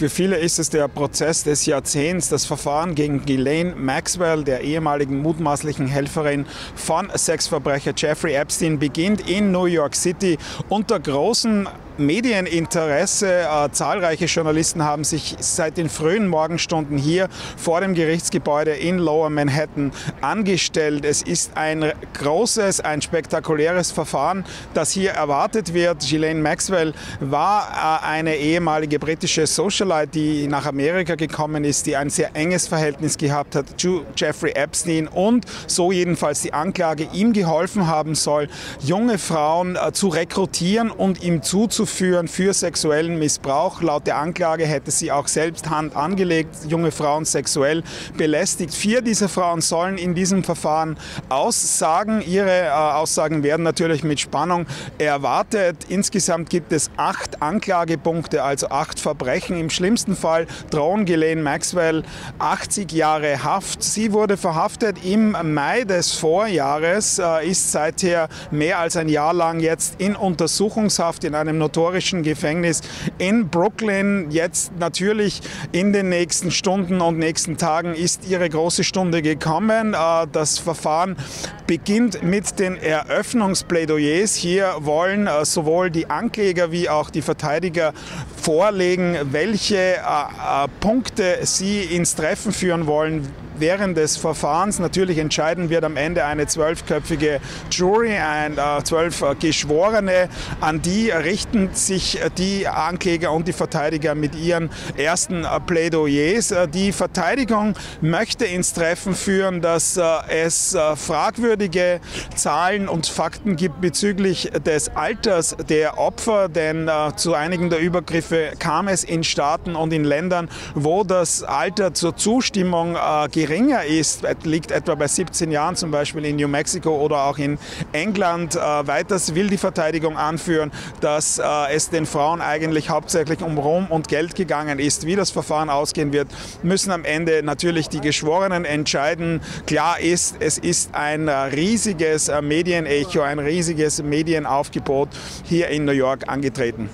Für viele ist es der Prozess des Jahrzehnts, das Verfahren gegen Ghislaine Maxwell, der ehemaligen mutmaßlichen Helferin von Sexverbrecher Jeffrey Epstein, beginnt in New York City unter großem Medieninteresse. Äh, zahlreiche Journalisten haben sich seit den frühen Morgenstunden hier vor dem Gerichtsgebäude in Lower Manhattan angestellt. Es ist ein großes, ein spektakuläres Verfahren, das hier erwartet wird. Ghislaine Maxwell war äh, eine ehemalige britische Socialite, die nach Amerika gekommen ist, die ein sehr enges Verhältnis gehabt hat zu Jeffrey Epstein und so jedenfalls die Anklage ihm geholfen haben soll, junge Frauen äh, zu rekrutieren und ihm zuzuführen führen für sexuellen Missbrauch. Laut der Anklage hätte sie auch selbst Hand angelegt, junge Frauen sexuell belästigt. Vier dieser Frauen sollen in diesem Verfahren aussagen. Ihre äh, Aussagen werden natürlich mit Spannung erwartet. Insgesamt gibt es acht Anklagepunkte, also acht Verbrechen. Im schlimmsten Fall drohen Ghislaine Maxwell 80 Jahre Haft. Sie wurde verhaftet im Mai des Vorjahres, äh, ist seither mehr als ein Jahr lang jetzt in Untersuchungshaft in einem notorischen historischen Gefängnis in Brooklyn. Jetzt natürlich in den nächsten Stunden und nächsten Tagen ist ihre große Stunde gekommen. Äh, das Verfahren beginnt mit den Eröffnungsplädoyers. Hier wollen äh, sowohl die Ankläger wie auch die Verteidiger vorlegen, welche äh, Punkte sie ins Treffen führen wollen, während des Verfahrens. Natürlich entscheiden wird am Ende eine zwölfköpfige Jury, ein, äh, zwölf äh, Geschworene. An die richten sich die Ankläger und die Verteidiger mit ihren ersten äh, Plädoyers. Äh, die Verteidigung möchte ins Treffen führen, dass äh, es äh, fragwürdige Zahlen und Fakten gibt bezüglich des Alters der Opfer, denn zu einigen der Übergriffe kam es in Staaten und in Ländern, wo das Alter zur Zustimmung geringer geringer ist, liegt etwa bei 17 Jahren zum Beispiel in New Mexico oder auch in England. Äh, weiters will die Verteidigung anführen, dass äh, es den Frauen eigentlich hauptsächlich um Ruhm und Geld gegangen ist. Wie das Verfahren ausgehen wird, müssen am Ende natürlich die Geschworenen entscheiden. Klar ist, es ist ein äh, riesiges Medienecho, ein riesiges Medienaufgebot hier in New York angetreten.